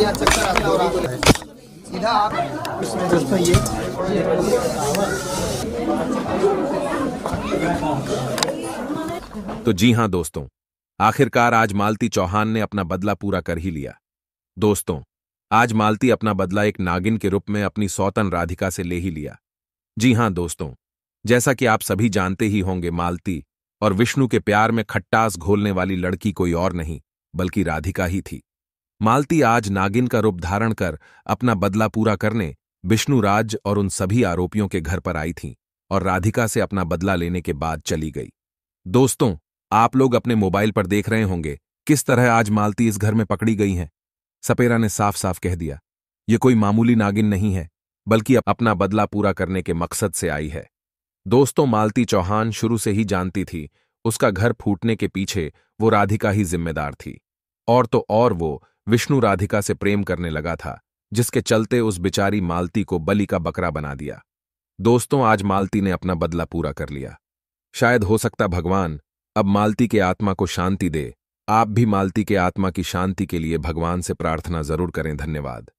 दिया चक्कर और आपको सीधा आप इसमें दोस्तों ये। तो जी हाँ, दोस्तों, आखिरकार आज मालती चौहान ने अपना बदला पूरा कर ही लिया। दोस्तों, आज मालती अपना बदला एक नागिन के रूप में अपनी सौतन राधिका से ले ही लिया। जी हाँ, दोस्तों, जैसा कि आप सभी जानते ही होंगे, मालती और विष्णु के प्यार में खट्टास घोलने वाली लड़की कोई और नहीं, बल्कि राधिका ही थी। मालती आज नागिन का रूप धारण कर अपना बदला पूरा करने विष्णु राज और उन सभी आरोपियों के घर पर आई थीं और राधिका से अपना बदला लेने के बाद चली गई। दोस्तों, आप लोग अपने मोबाइल पर देख रहे होंगे, किस तरह आज मालती इस घर में पकड़ी गई हैं। सपेरा ने साफ़ साफ़ कह दिया, ये कोई मामूली नागिन नहीं है, बल्कि अपना बदला पूरा करने के मकसद से आई है। दोस्तों, मालती चौहान शुरू से ही जानती थी, उसका घर फूटने के पीछे वो राधिका ही जिम्मेदार थी। और तो और वो विष्णु राधिका से प्रेम करने लगा था, जिसके चलते उस बिचारी मालती को बलि का बकरा बना दिया। दोस्तों, आज मालती ने अपना बदला पूरा कर लिया। शायद हो सकता भगवान, अब मालती के आत्मा को शांति दे। आप भी मालती के आत्मा की शांति के लिए भगवान से प्रार्थना ज़रूर करें, धन्यवाद।